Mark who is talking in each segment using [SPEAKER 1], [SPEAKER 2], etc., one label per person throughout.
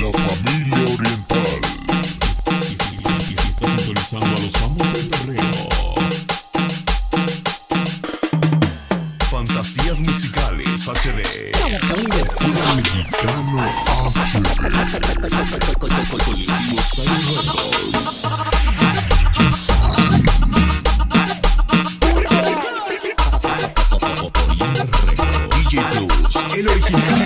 [SPEAKER 1] La familia oriental.
[SPEAKER 2] Y, si está sintonizando a los amos del perreo. Fantasías musicales HD. Pura mexicano HD. Colectivo Style el original.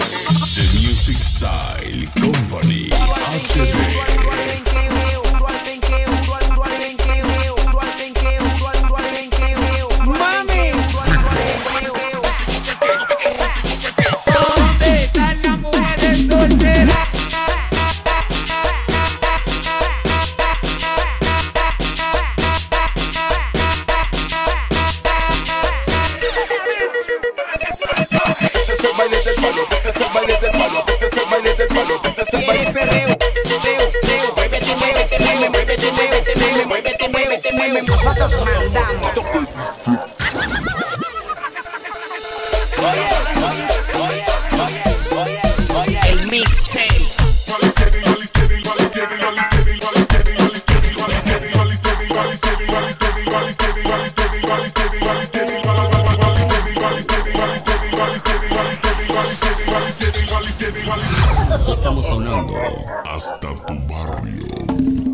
[SPEAKER 2] Estamos sonando hasta tu barrio.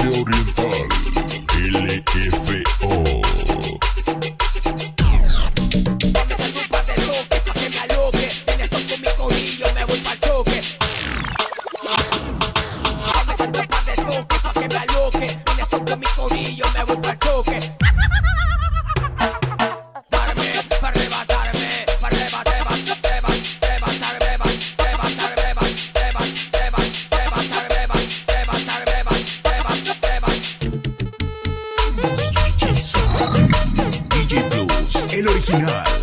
[SPEAKER 2] waking.